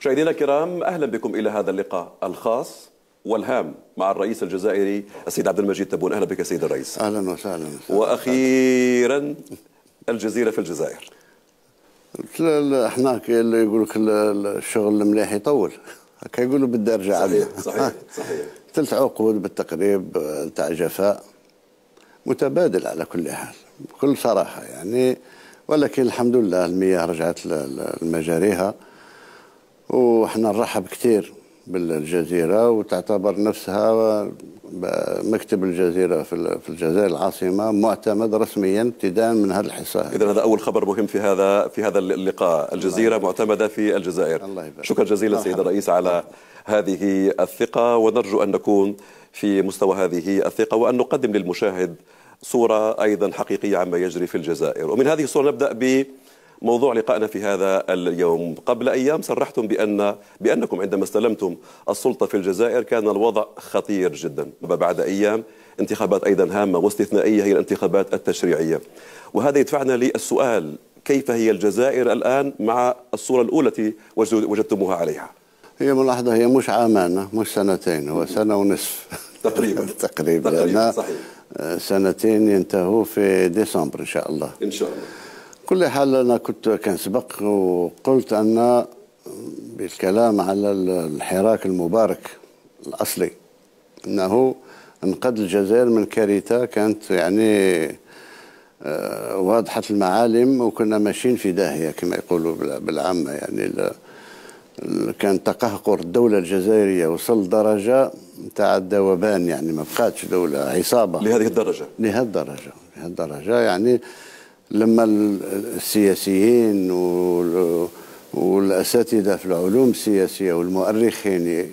مشاهدينا الكرام أهلا بكم إلى هذا اللقاء الخاص والهام مع الرئيس الجزائري السيد عبد المجيد تبون. أهلا بك سيد الرئيس. أهلا وسهلا. وأخيرا الجزيرة في الجزائر. إحنا اللي يقول لك الشغل المليح يطول. هكا يقولوا بدي أرجع صحيح صحيح صحيح. ثلاث عقود بالتقريب تاع جفاء متبادل على كل حال بكل صراحة يعني. ولكن الحمد لله المياه رجعت لمجاريها. وحنا نرحب كثير بالجزيرة وتعتبر نفسها مكتب الجزيرة في الجزائر العاصمة معتمد رسميا ابتداء من هذا الحصار. إذا هذا أول خبر مهم في هذا في هذا اللقاء. الجزيرة معتمدة في الجزائر. الله يبارك. شكرا جزيلا سيد الرئيس على هذه الثقة ونرجو أن نكون في مستوى هذه الثقة وأن نقدم للمشاهد صورة أيضا حقيقية عما يجري في الجزائر. ومن هذه الصورة نبدأ ب موضوع لقائنا في هذا اليوم. قبل أيام صرحتم بأن بأنكم عندما استلمتم السلطة في الجزائر كان الوضع خطير جدا. وبعد أيام انتخابات أيضا هامة واستثنائية هي الانتخابات التشريعية. وهذا يدفعنا للسؤال كيف هي الجزائر الآن مع الصورة الأولى التي وجدتموها عليها؟ هي ملاحظة هي مش عامان مش سنتين هو سنة ونصف. تقريبا. تقريبا, تقريبا صحيح. سنتين ينتهوا في ديسمبر إن شاء الله. إن شاء الله. كل حال أنا كنت كان سبق وقلت أن بالكلام على الحراك المبارك الأصلي أنه انقذ الجزائر من كارثة كانت يعني آه، واضحة المعالم وكنا ماشيين في داهية كما يقولوا بالعامة يعني كان تقهقر الدولة الجزائرية وصل درجة نتاع الذوبان يعني ما بقاتش دولة عصابة. لهذه الدرجة؟ لهذه الدرجة لهذه الدرجة يعني لما السياسيين والأساتذة في العلوم السياسية والمؤرخين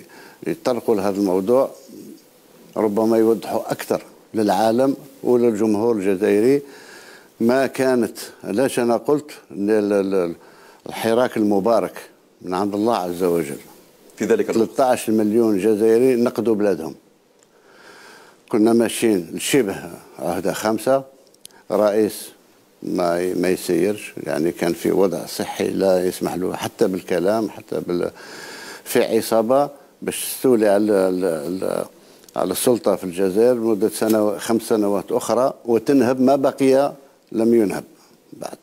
يطرقوا لهذا الموضوع ربما يوضحوا أكثر للعالم وللجمهور الجزائري ما كانت علاش أنا قلت الحراك المبارك من عند الله عز وجل. في ذلك 13 مليون جزائري نقدوا بلادهم. كنا ماشيين لشبه عهده خمسة رئيس ما ما يسيرش يعني كان في وضع صحي لا يسمح له حتى بالكلام حتى بال في عصابة باش تستولي على على السلطة في الجزائر لمدة سنة خمس سنوات أخرى وتنهب ما بقي لم ينهب بعد.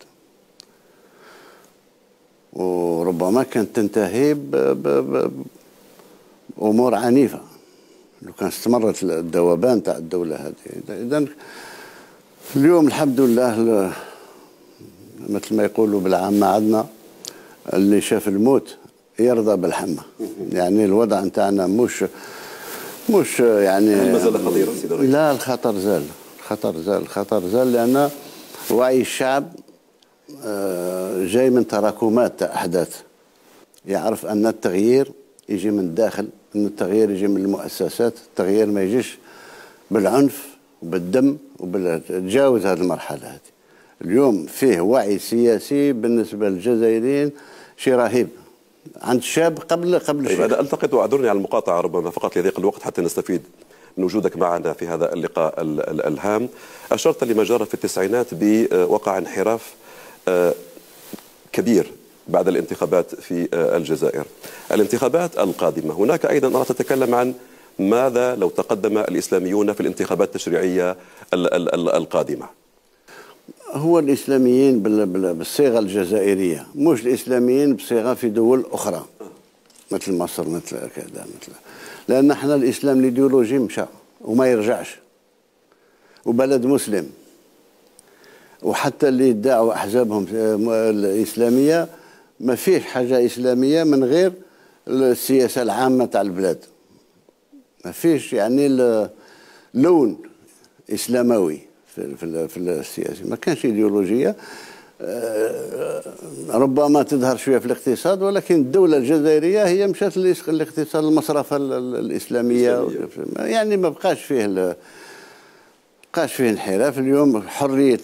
وربما كانت تنتهي بأمور عنيفة. لو كان استمرت الذوبان تاع الدولة هذه. اذا اليوم الحمد لله مثل ما يقولوا بالعامة عندنا اللي شاف الموت يرضى بالحمى. يعني الوضع نتاعنا مش مش يعني مازال خطير لا الخطر زال الخطر زال الخطر زال لأن وعي الشعب آه، جاي من تراكمات تاع أحداث. يعرف أن التغيير يجي من الداخل أن التغيير يجي من المؤسسات التغيير ما يجيش بالعنف وبالدم وبالتجاوز هذه المرحلة هذه. اليوم فيه وعي سياسي بالنسبة للجزائريين شيء رهيب. عند الشاب قبل قبل طيب أنا ألتقط وأعذرني على المقاطعة ربما فقط لضيق الوقت حتى نستفيد من وجودك معنا في هذا اللقاء الهام. أشرت لما جرى في التسعينات بوقع انحراف آه، كبير بعد الانتخابات في آه، الجزائر. الانتخابات القادمة. هناك أيضا أنا تتكلم عن ماذا لو تقدم الإسلاميون في الانتخابات التشريعية القادمة. هو الإسلاميين بالصيغة الجزائرية مش الإسلاميين بصيغة في دول أخرى مثل مصر مثل كذا مثل لأن إحنا الإسلام الإيديولوجي مشى وما يرجعش وبلد مسلم وحتى اللي يدعوا أحزابهم الإسلامية ما فيش حاجة إسلامية من غير السياسة العامة تاع البلاد ما فيش يعني لون إسلاموي. في في, في السياسي. ما كانش إيديولوجية. آه، ربما تظهر شوية في الاقتصاد ولكن الدولة الجزائرية هي مشات الاقتصاد المصرفه الإسلامية. يعني ما بقاش فيه ما بقاش فيه انحراف اليوم. حرية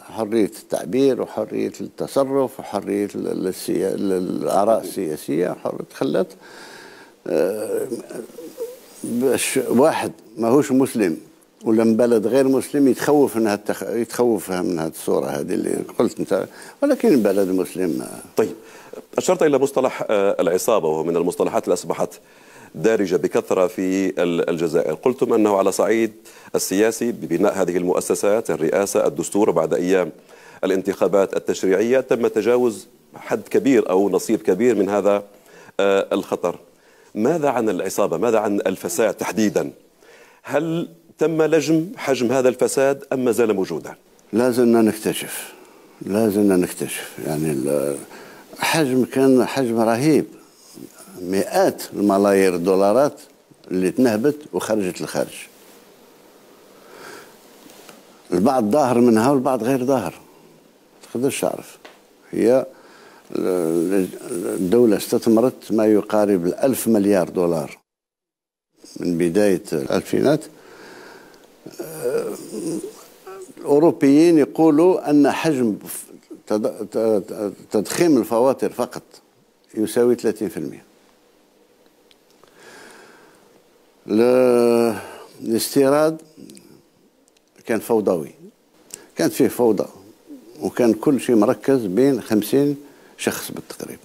حرية التعبير وحرية التصرف وحرية الآراء السياسية. خلت آه، باش واحد ماهوش مسلم ولا من بلد غير مسلم يتخوف من التخ... يتخوف من هذه الصورة هذه اللي قلت انت ولكن بلد مسلم طيب أشرت إلى مصطلح آه، العصابة وهو من المصطلحات اللي أصبحت دارجة بكثرة في الجزائر، قلتم أنه على صعيد السياسي ببناء هذه المؤسسات، الرئاسة، الدستور وبعد أيام الانتخابات التشريعية تم تجاوز حد كبير أو نصيب كبير من هذا آه، الخطر. ماذا عن العصابة؟ ماذا عن الفساد تحديدا؟ هل تم لجم حجم هذا الفساد أم ما زال موجودا؟ لازمنا نكتشف لازمنا نكتشف. يعني حجم كان حجم رهيب. مئات الملايير الدولارات اللي تنهبت وخرجت للخارج البعض ظاهر منها والبعض غير ظاهر. تقدرش تعرف. هي الدولة استثمرت ما يقارب الألف مليار دولار. من بداية الألفينات الأوروبيين يقولوا أن حجم تضخيم الفواتر فقط يساوي 30% الاستيراد كان فوضوي. كانت فيه فوضى وكان كل شيء مركز بين خمسين شخص بالتقريب.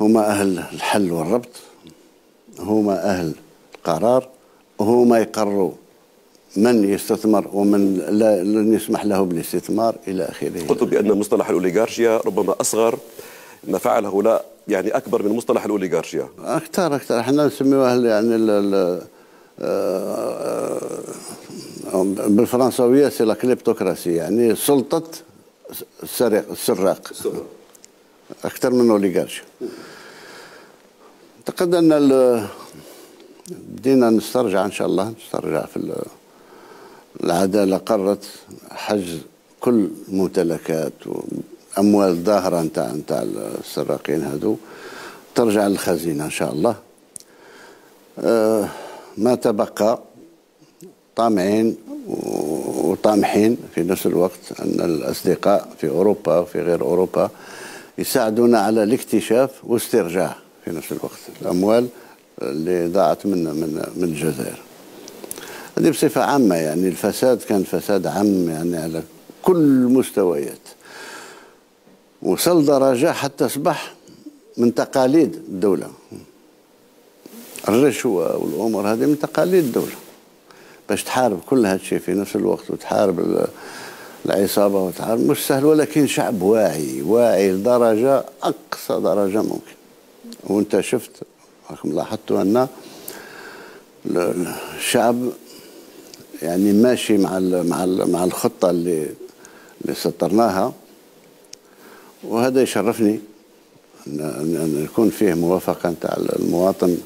هما أهل الحل والربط هما أهل القرار وهما يقرروا من يستثمر ومن لا لن يسمح له بالاستثمار إلى آخره. قلت بأن مصطلح الأوليغارشيا ربما أصغر ما فعل هؤلاء يعني أكبر من مصطلح الأوليغارشيا. أكثر أكثر إحنا نسميوها يعني ال ال آه، بالفرنساوية c'est la kleptocratie يعني سلطة السرق السراق أكثر من الاوليغارشية. أعتقد أن بدينا نسترجع إن شاء الله نسترجع في العدالة قررت حجز كل ممتلكات وأموال ظاهرة نتاع نتاع السراقين هذو ترجع للخزينة إن شاء الله. آه ما تبقى طامعين وطامحين في نفس الوقت أن الأصدقاء في أوروبا وفي غير أوروبا يساعدونا على الاكتشاف واسترجاع في نفس الوقت. الأموال اللي ضاعت من من من الجزائر. هذه بصفة عامة يعني الفساد كان فساد عام يعني على كل المستويات. وصل درجة حتى أصبح من تقاليد الدولة. الرشوة والأمور هذه من تقاليد الدولة. باش تحارب كل هذا الشيء في نفس الوقت وتحارب العصابة وتحارب مش سهل ولكن شعب واعي واعي لدرجة أقصى درجة ممكن. وأنت شفت راكم لاحظتوا أن الشعب يعني ماشي مع مع مع الخطة اللي اللي سطرناها. وهذا يشرفني أن أن يكون فيه موافقة نتاع المواطن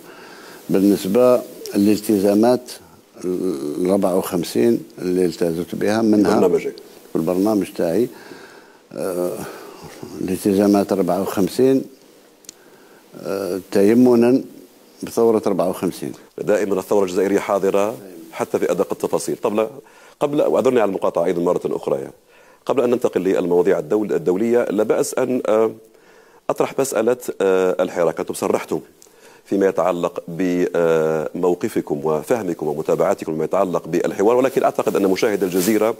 بالنسبة للالتزامات ال 54 اللي التزمت بها منها برنامجك البرنامج تاعي. آه الالتزامات 54 آه تيمنا بثورة 54 دائما الثورة الجزائرية حاضرة حتى في أدق التفاصيل. قبل قبل وأعذرني على المقاطعة أيضا مرة أخرى يعني. قبل أن ننتقل للمواضيع الدول الدولية لا بأس أن آه، أطرح مسألة آه، الحراك. أنتم صرحتم فيما يتعلق بموقفكم وفهمكم ومتابعتكم فيما يتعلق بالحوار ولكن أعتقد أن مشاهد الجزيرة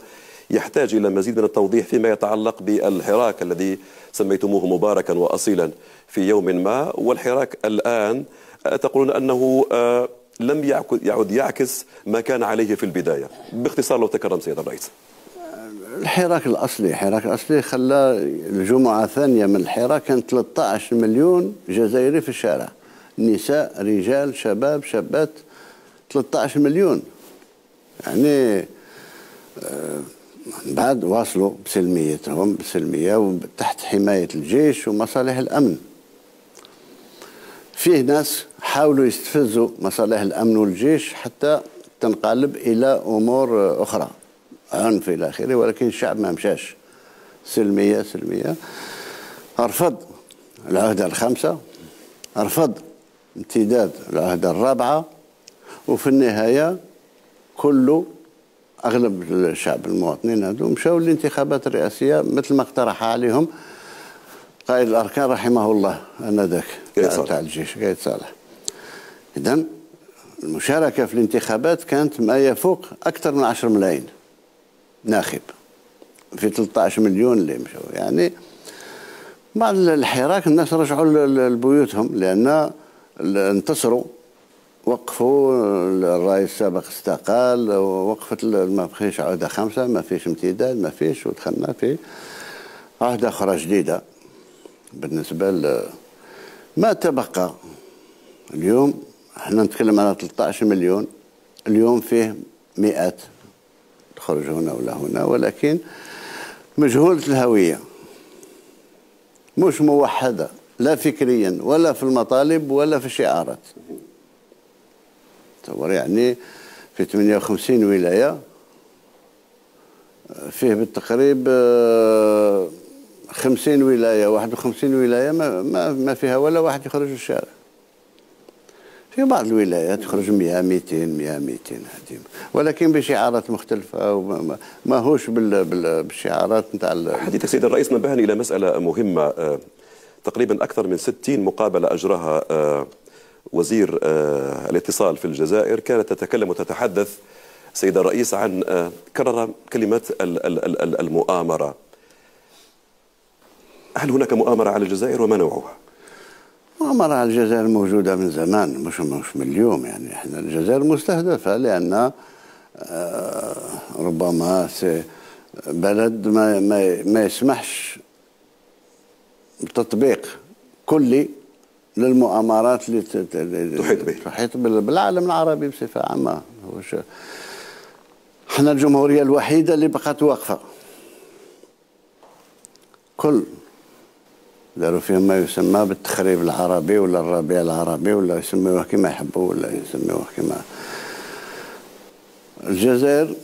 يحتاج إلى مزيد من التوضيح فيما يتعلق بالحراك الذي سميتموه مباركا واصيلا في يوم ما. والحراك الآن تقولون أنه آه، لم يعد يعكس ما كان عليه في البداية. باختصار لو تكرم سيد الرئيس. الحراك الأصلي الحراك الأصلي خلى الجمعة الثانية من الحراك كان 13 مليون جزائري في الشارع. نساء رجال شباب شابات 13 مليون. يعني آه، بعد واصلوا بسلميتهم بسلمية وتحت حماية الجيش ومصالح الأمن. فيه ناس حاولوا يستفزوا مصالح الأمن والجيش حتى تنقلب إلى أمور أخرى عنف إلى آخره ولكن الشعب ما مشاش. سلمية سلمية. رفض العهده الخامسة رفض امتداد العهده الرابعة وفي النهاية كله أغلب الشعب المواطنين هذو مشاو للانتخابات الرئاسية مثل ما اقترح عليهم قائد الأركان رحمه الله آنذاك تاع الجيش قايد صالح. اذا المشاركة في الانتخابات كانت ما يفوق أكثر من 10 ملايين ناخب في 13 مليون اللي مشوا يعني بعد الحراك الناس رجعوا لبيوتهم لأن انتصروا وقفوا الرئيس السابق استقال وقفت ما بقيش عهده خمسة ما فيش امتداد ما فيش ودخلنا في عهدة أخرى جديدة. بالنسبة ل ما تبقى اليوم إحنا نتكلم على 13 مليون. اليوم فيه مئات تخرج هنا ولا هنا ولكن مجهولة الهوية. مش موحدة لا فكريا ولا في المطالب ولا في الشعارات تصور يعني في 58 ولاية. فيه بالتقريب 50 آه، ولاية 51 ولاية ما, ما فيها ولا واحد يخرج الشارع. في بعض الولايات يخرج 100 200 100 200 هذه ولكن بشعارات مختلفة ما هوش بالشعارات نتاع حديثك سيد الرئيس نبهني إلى مسألة مهمة آه، تقريبا أكثر من 60 مقابلة اجراها آه، وزير آه، الاتصال في الجزائر كانت تتكلم وتتحدث سيد الرئيس عن كرر كلمة المؤامرة هل هناك مؤامرة على الجزائر وما نوعها؟ مؤامرة الجزائر موجودة من زمان مش مش من اليوم يعني إحنا الجزائر مستهدفة لأن آه، ربما بلد ما ما, ما يسمحش بتطبيق كلي للمؤامرات اللي تحيط به. تحيط بالعالم العربي بصفة عامة. إحنا الجمهورية الوحيدة اللي بقت واقفة. كل. داروا فيهم ما يسمى بالتخريب العربي ولا الربيع العربي ولا يسموه كما يحبوا ولا يسموه كما. الجزائر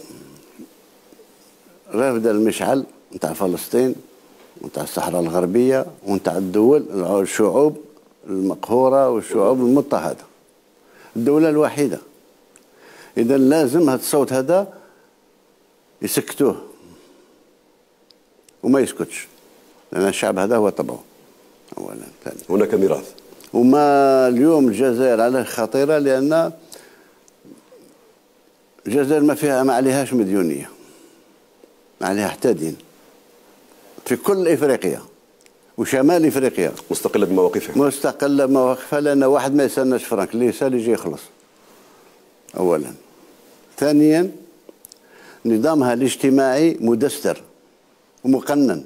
رافدة المشعل نتاع فلسطين ونتاع الصحراء الغربية ونتاع الدول الشعوب. المقهورة والشعوب المضطهدة الدولة الوحيدة. إذا لازم هذا الصوت هذا يسكتوه وما يسكتش. لأن الشعب هذا هو طبعه. اولا ثانيا. هناك ميراث. وما اليوم الجزائر على خطيرة لأن الجزائر ما فيها ما عليهاش مديونية. ما عليها حتى دين. في كل إفريقيا. وشمال إفريقيا. مستقلة بمواقفها. مستقلة بمواقفها لأن واحد ما يستناش فرنك اللي يسأل يجي يخلص. اولا. ثانيا نظامها الاجتماعي مدستر ومقنن.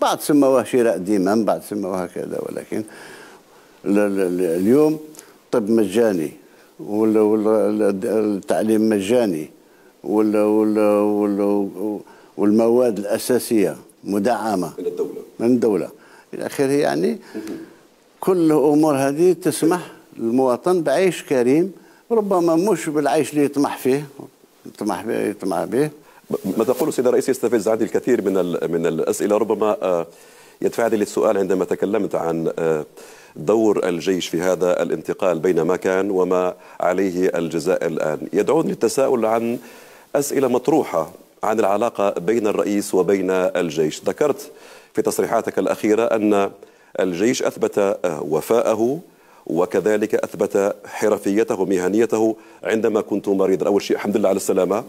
بعض سموها شراء ديمام بعض سموها كذا ولكن اليوم طب مجاني والتعليم مجاني والمواد الأساسية مدعمة. من الدولة. من الدولة. إلى آخره يعني كل الأمور هذه تسمح للمواطن بعيش كريم ربما مش بالعيش اللي يطمح فيه يطمح به يطمح به. ما تقول سيد الرئيس؟ يستفز عندي الكثير من من الأسئلة. ربما آه، يدفعني للسؤال عندما تكلمت عن آه، دور الجيش في هذا الانتقال بين ما كان وما عليه الجزائر الآن. يدعوني للتساؤل عن أسئلة مطروحة عن العلاقة بين الرئيس وبين الجيش. ذكرت في تصريحاتك الأخيرة أن الجيش أثبت آه، وفاءه وكذلك أثبت حرفيته ومهنيته عندما كنت مريضا. أول شيء الحمد لله على السلامة.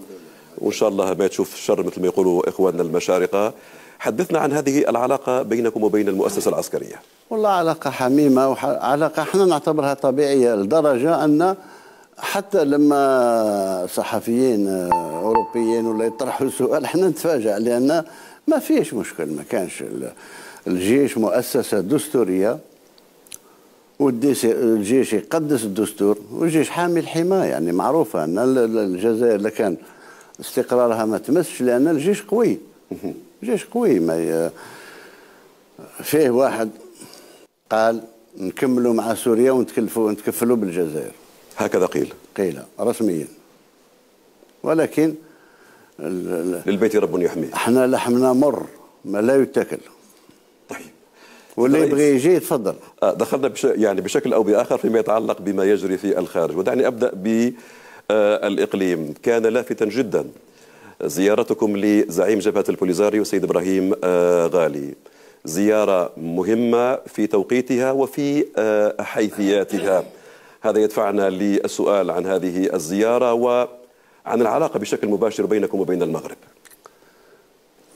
وإن شاء الله ما تشوف الشر مثل ما يقولوا إخواننا المشارقة. حدثنا عن هذه العلاقة بينكم وبين المؤسسة العسكرية. والله علاقة حميمة وعلاقة إحنا نعتبرها طبيعية لدرجة أن حتى لما صحفيين أوروبيين ولا يطرحوا سؤال إحنا نتفاجأ لأن ما فيش مشكل ما كانش الجيش مؤسسة دستورية والجيش يقدس الدستور والجيش حامي الحمايه يعني معروفة أن الجزائر لكان استقرارها ما تمسش لأن الجيش قوي. الجيش قوي. ما ي... فيه واحد قال نكملوا مع سوريا ونتكلفوا نتكفلوا بالجزائر. هكذا قيل. قيل رسميا. ولكن للبيت رب يحميه. إحنا لحمنا مر ما لا يتاكل. طيب. واللي يبغي يجي يتفضل. آه، دخلنا بش يعني بشكل أو بآخر فيما يتعلق بما يجري في الخارج. ودعني أبدأ ب آه، الإقليم. كان لافتا جدا. زيارتكم لزعيم جبهة البوليزاريو سيد إبراهيم آه، غالي. زيارة مهمة في توقيتها وفي آه، حيثياتها. هذا يدفعنا للسؤال عن هذه الزيارة وعن العلاقة بشكل مباشر بينكم وبين المغرب.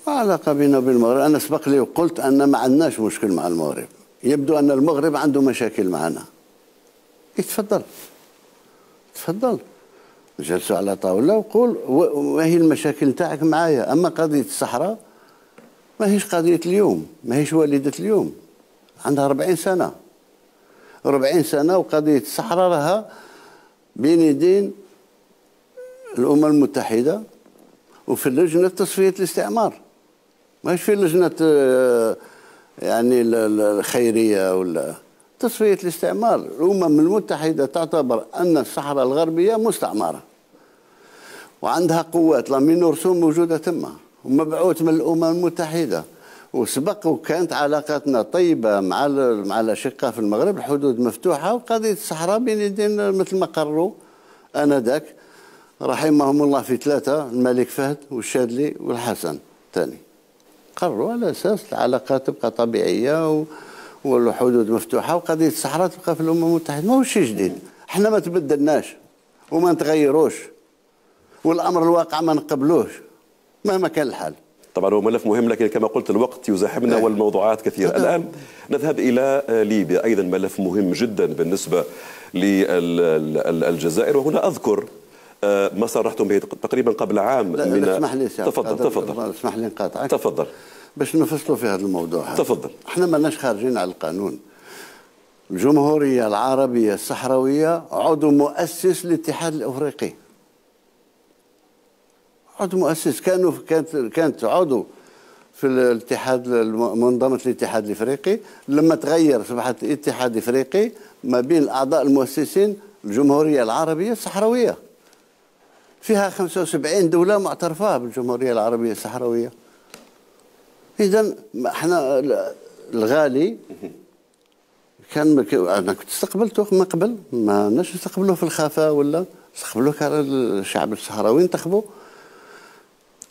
علاقة بيننا وبين المغرب. أنا سبق لي وقلت أن ما عندناش مشكل مع المغرب. يبدو أن المغرب عنده مشاكل معنا. يتفضل. تفضل. جلسوا على طاولة وقول ما هي المشاكل نتاعك معايا؟ أما قضية الصحراء ما هيش قضية اليوم ما هيش والدة اليوم. عندها 40 سنة. 40 سنة وقضية الصحراء راها بين يدين الأمم المتحدة وفي لجنة تصفية الاستعمار. ماهيش في لجنة آه، يعني الخيرية ولا تصفية الاستعمار. الأمم المتحدة تعتبر أن الصحراء الغربية مستعمرة وعندها قوات رسوم موجودة تما. ومبعوث من الأمم المتحدة. وسبق وكانت علاقاتنا طيبة مع مع الأشقاء في المغرب. الحدود مفتوحة وقضية الصحراء بين يدين مثل ما قرروا آنذاك. رحمهم الله في ثلاثة الملك فهد والشاذلي والحسن الثاني. قرروا على أساس العلاقات تبقى طبيعية. والحدود مفتوحة وقضية الصحراء تبقى في الأمم المتحدة. ما هو شيء جديد. إحنا ما تبدلناش وما نتغيروش والأمر الواقع ما نقبلوش مهما كان الحال. طبعا هو ملف مهم لكن كما قلت الوقت يزاحمنا إيه. والموضوعات كثيرة. الآن نذهب إلى ليبيا. أيضا ملف مهم جدا بالنسبة للجزائر وهنا أذكر آه، ما صرحتم به تقريبا قبل عام لا من اسمح لي تفضل تفضل. اسمح لي نقاطعك تفضل. باش نفصلوا في هذا الموضوع. هذا. تفضل. إحنا ماناش خارجين على القانون. الجمهورية العربية الصحراوية عضو مؤسس للاتحاد الأفريقي. عضو مؤسس. كانوا كانت كانت عضو في الاتحاد منظمة الاتحاد الإفريقي. لما تغير اصبحت الاتحاد الإفريقي ما بين الأعضاء المؤسسين الجمهورية العربية الصحراوية. فيها 75 دولة معترفة بالجمهورية العربية الصحراوية. إذا إحنا الغالي كان أنا كنت استقبلته من قبل ما ناش نستقبلوه في الخفاء ولا استقبلوه على الشعب الصحراوي انتخبوه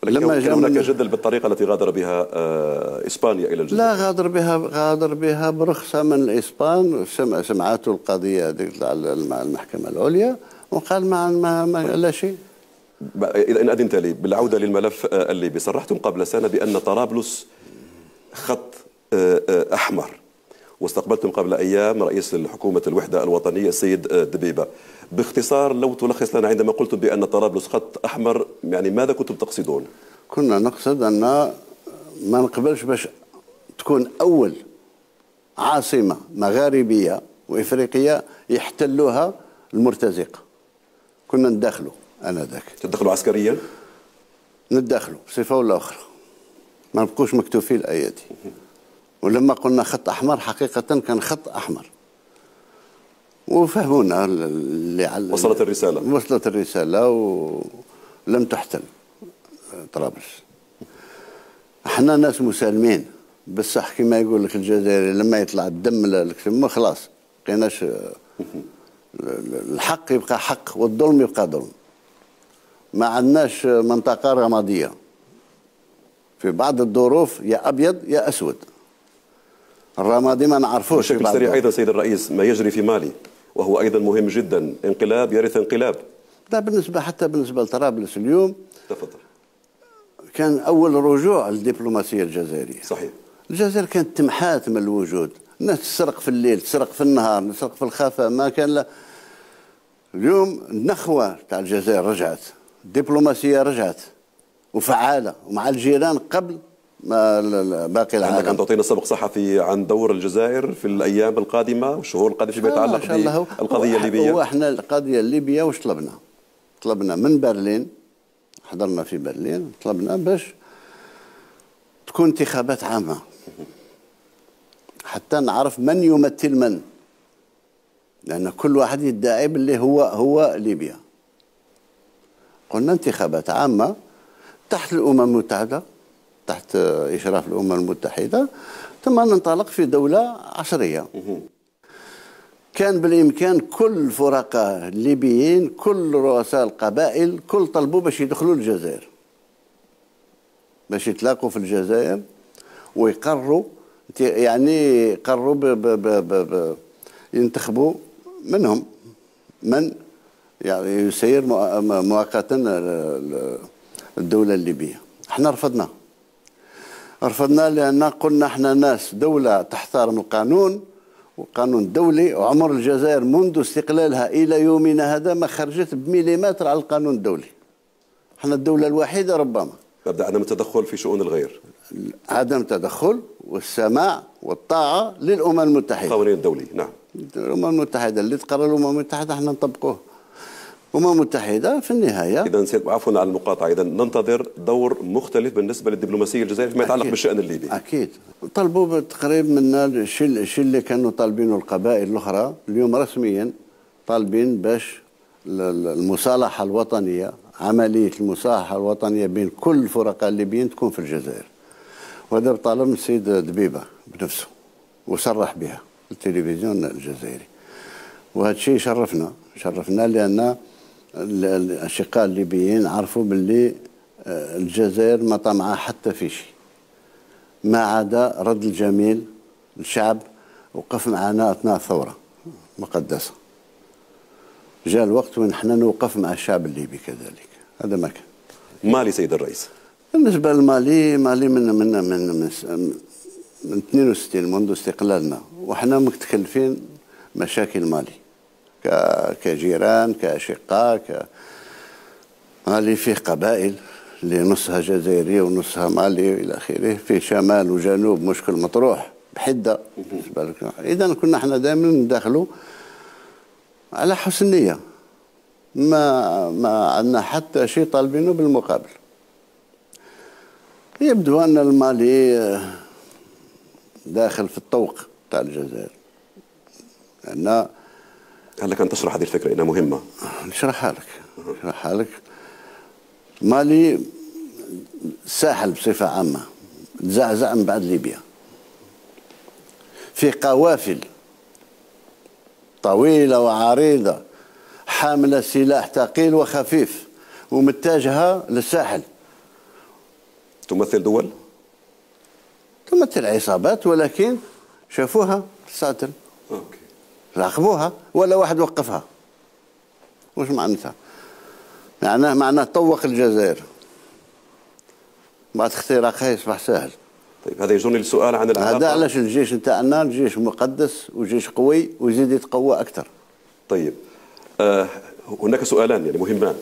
لما كان هناك جدل بالطريقة التي غادر بها آه، إسبانيا إلى الجزائر لا غادر بها غادر بها برخصة من الاسبان سمعته القضية مع المحكمة العليا وقال ما, ما, ما لا شيء. إن أذنت لي بالعودة للملف آه، الليبي. صرحتم قبل سنة بأن طرابلس خط آه، آه، أحمر. واستقبلتم قبل أيام رئيس الحكومة الوحدة الوطنية السيد دبيبة. باختصار لو تلخص لنا عندما قلتم بأن طرابلس خط أحمر يعني ماذا كنتم تقصدون؟ كنا نقصد أن ما نقبلش باش تكون أول عاصمة مغاربية وإفريقية يحتلوها المرتزقة. كنا ندخلوا آنذاك. تدخلوا عسكريا؟ نتدخلوا بصفة ولا أخرى. ما نبقوش مكتوفين الايادي ولما قلنا خط أحمر حقيقة كان خط أحمر. وفهمونا اللي وصلت الرسالة. وصلت الرسالة ولم تحتل طرابلس. إحنا ناس مسالمين. بصح كما يقول لك الجزائري لما يطلع الدم خلاص بقيناش الحق يبقى حق والظلم يبقى ظلم. ما عندناش منطقة رمادية. في بعض الظروف يا أبيض يا أسود. الرمادي ما نعرفوش بشكل سريع أيضا سيد الرئيس ما يجري في مالي وهو أيضا مهم جدا انقلاب يرث انقلاب. لا بالنسبة حتى بالنسبة لطرابلس اليوم تفضل. كان أول رجوع للدبلوماسية الجزائرية. صحيح. الجزائر كانت تمحات من الوجود. الناس تسرق في الليل تسرق في النهار تسرق في الخفاء ما كان لا. اليوم النخوة تاع الجزائر رجعت. الدبلوماسيه رجعت وفعالة ومع الجيران قبل ما باقي العالم. عندك أن تعطينا سبق صحفي عن دور الجزائر في الأيام القادمة والشهور القادمة فيما يتعلق بالقضية الليبية. هو إحنا القضية الليبية واش طلبنا؟ طلبنا من برلين حضرنا في برلين طلبنا باش تكون انتخابات عامة. حتى نعرف من يمثل من. لأن كل واحد يدعي باللي هو هو ليبيا. قلنا انتخابات عامة تحت الأمم المتحدة تحت إشراف الأمم المتحدة ثم ننطلق في دولة عصرية. كان بالإمكان كل الفرقاء الليبيين كل رؤساء القبائل كل طلبوا باش يدخلوا الجزائر. باش يتلاقوا في الجزائر ويقروا يعني ب ينتخبوا منهم. من يعني يسير مؤقتا الدولة الليبية. إحنا رفضنا. رفضنا لأن قلنا إحنا ناس دولة تحترم القانون وقانون الدولي وعمر الجزائر منذ استقلالها إلى يومنا هذا ما خرجت بمليمتر على القانون الدولي. إحنا الدولة الوحيدة ربما. مبدأ عدم التدخل في شؤون الغير. عدم التدخل والسماع والطاعة للأمم المتحدة. القوانين الدولي نعم. الأمم المتحدة اللي تقرر الأمم المتحدة إحنا نطبقوه. الأمم المتحدة في النهاية. إذا عفوا على المقاطعة. إذا ننتظر دور مختلف بالنسبة للدبلوماسية الجزائرية فيما يتعلق بالشأن الليبي. أكيد. طلبوا تقريب منا الشيء اللي كانوا طالبينه القبائل الأخرى. اليوم رسميا طالبين باش المصالحة الوطنية عملية المصالحة الوطنية بين كل الفرقاء الليبيين تكون في الجزائر. وهذا طلب من السيد دبيبة بنفسه وصرح بها التلفزيون الجزائري. وهذا الشيء شرفنا. شرفنا لأن الأشقاء الليبيين عرفوا باللي آه، الجزائر ما طمع حتى في شيء. ما عدا رد الجميل الشعب وقف معنا أثناء الثورة مقدسة جاء الوقت وين إحنا نوقف مع الشعب الليبي كذلك. هذا ما كان. مالي سيد الرئيس؟ بالنسبة لمالي مالي من من من من, من 62 منذ استقلالنا. وحنا متكلفين مشاكل مالي كجيران كأشقاء ك مالي فيه قبائل اللي نصها جزائرية ونصها مالي إلى آخره. في شمال وجنوب مشكل مطروح بحدة. إذا كنا إحنا دائما ندخلوا على حسن نية. ما ما عندنا حتى شيء طالبينه بالمقابل. يبدو أن المالي داخل في الطوق تاع الجزائر. لأن هل لك أن تشرح هذه الفكرة إنها مهمة. نشرحها لك نشرحها لك مالي ساحل بصفة عامة تزعزع من بعد ليبيا. في قوافل طويلة وعريضة حاملة سلاح ثقيل وخفيف ومتجهة للساحل. تمثل دول؟ تمثل عصابات ولكن شافوها ساتل أوكي. راقبوها ولا واحد وقفها. وش معناتها؟ معناه معناه طوق الجزائر. بعد اختراقها يصبح سهل. طيب هذا يجرني السؤال عن العلاقة هذا علاش الجيش نتاعنا جيش مقدس وجيش قوي ويزيد يتقوى أكثر. طيب آه هناك سؤالان يعني مهمان.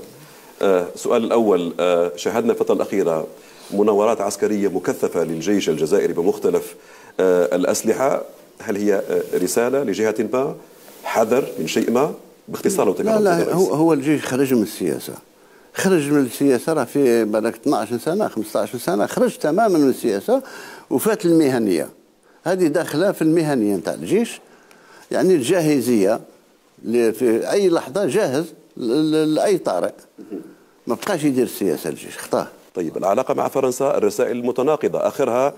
آه السؤال الأول آه شاهدنا الفترة الأخيرة مناورات عسكرية مكثفة للجيش الجزائري بمختلف آه الأسلحة. هل هي آه، رسالة لجهة ما حذر من شيء ما باختصار لا لا هو هو الجيش خرج من السياسة. خرج من السياسة راه في بالك 12 سنة 15 سنة خرج تماما من السياسة وفات المهنية. هذه داخلة في المهنية نتاع الجيش. يعني الجاهزية في أي لحظة جاهز لأي طارئ. ما بقاش يدير السياسة الجيش. خطاه طيب العلاقة مع فرنسا الرسائل المتناقضة آخرها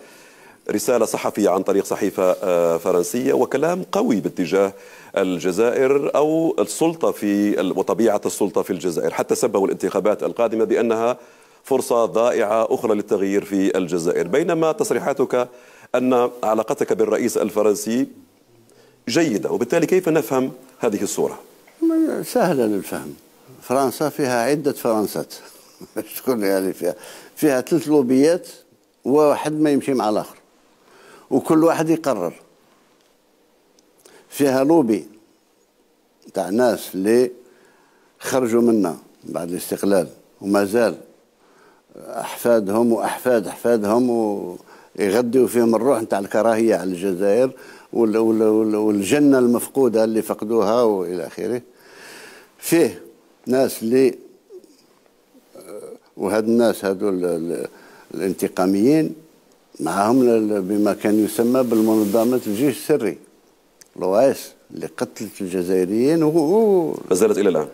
رسالة صحفية عن طريق صحيفة آه، فرنسية وكلام قوي باتجاه الجزائر أو السلطة في وطبيعة السلطة في الجزائر. حتى سببوا الانتخابات القادمة بأنها فرصة ضائعة أخرى للتغيير في الجزائر. بينما تصريحاتك أن علاقتك بالرئيس الفرنسي جيدة وبالتالي كيف نفهم هذه الصورة؟ سهلة للفهم. فرنسا فيها عدة فرنسات. تكون يعني فيها فيها ثلاث لوبيات وواحد ما يمشي مع الآخر. وكل واحد يقرر. فيها لوبي تاع ناس اللي خرجوا منا بعد الاستقلال وما زال أحفادهم وأحفاد أحفادهم ويغدوا فيهم الروح نتاع الكراهية على الجزائر والجنة المفقودة اللي فقدوها وإلى آخره. فيه ناس اللي وهاد الناس هادو الانتقاميين معهم بما كان يسمى بالمنظمة الجيش السري لوايس اللي قتلت الجزائريين و... ما زالت إلى الآن.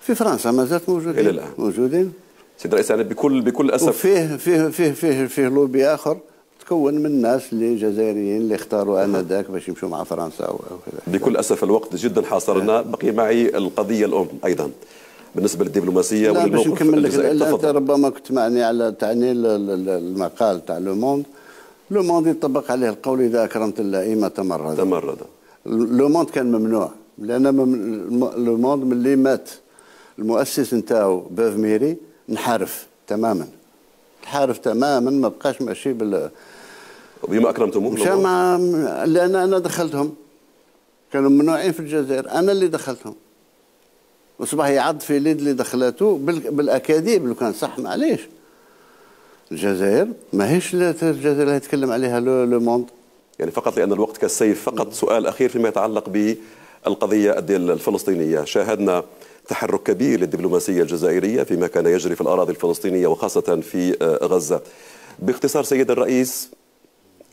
في فرنسا ما زالت موجودين إلى الآن. موجودين سيد الرئيس يعني بكل بكل أسف. وفيه فيه فيه فيه فيه لوبي آخر تكون من الناس اللي جزائريين اللي اختاروا آنذاك باش يمشوا مع فرنسا وكذا. بكل أسف الوقت جدا حاصرنا. بقي معي القضية الأم أيضا. بالنسبة للدبلوماسية لا باش نكمل لك انت ربما كنت معني على تعني المقال تاع Le Monde. Le Monde يطبق عليه القول إذا أكرمت اللئيم تمرد. تمرد. Le Monde كان ممنوع لأن Le Monde ملي مات المؤسس نتاعو Beuve-Méry انحرف تماما. انحرف تماما ما بقاش ماشي بال بما أكرمتموه مشى مع لأن أنا دخلتهم. كانوا ممنوعين في الجزائر. أنا اللي دخلتهم. وصبح يعض في اليد اللي دخلته بالاكاذيب لو كان صح معليش. الجزائر ماهيش الجزائر اللي يتكلم عليها Le Monde. يعني فقط لأن الوقت كالسيف فقط سؤال أخير فيما يتعلق بالقضية الفلسطينية. شاهدنا تحرك كبير للدبلوماسية الجزائرية فيما كان يجري في الأراضي الفلسطينية وخاصة في آه، غزة. باختصار سيد الرئيس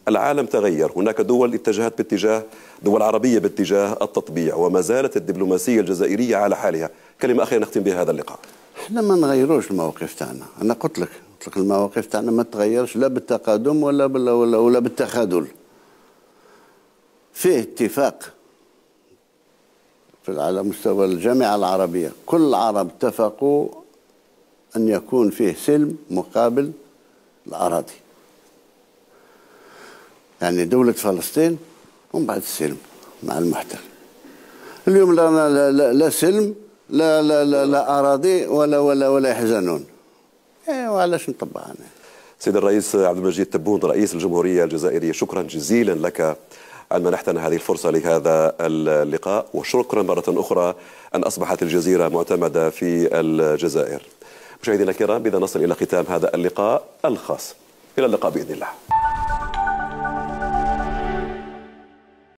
العالم تغير. هناك دول اتجهت باتجاه دول عربية باتجاه التطبيع وما زالت الدبلوماسية الجزائرية على حالها. كلمة أخيرة نختم بها هذا اللقاء. إحنا ما نغيروش المواقف تاعنا. أنا قلت لك قلت لك المواقف تاعنا ما تغيرش لا بالتقادم ولا ولا ولا, ولا بالتخاذل. فيه اتفاق في على مستوى الجامعة العربية. كل العرب اتفقوا أن يكون فيه سلم مقابل الأراضي. يعني دولة فلسطين ومن بعد السلم مع المحتل. اليوم لا, لا, لا, لا سلم لا لا لا, لا أراضي ولا ولا ولا يحزنون. إيه وعلاش نطبقها سيد الرئيس عبد المجيد تبون رئيس الجمهورية الجزائرية شكرا جزيلا لك أن منحتنا هذه الفرصة لهذا اللقاء وشكرا مرة أخرى أن أصبحت الجزيرة معتمدة في الجزائر. مشاهدينا الكرام بذا نصل إلى ختام هذا اللقاء الخاص. إلى اللقاء بإذن الله.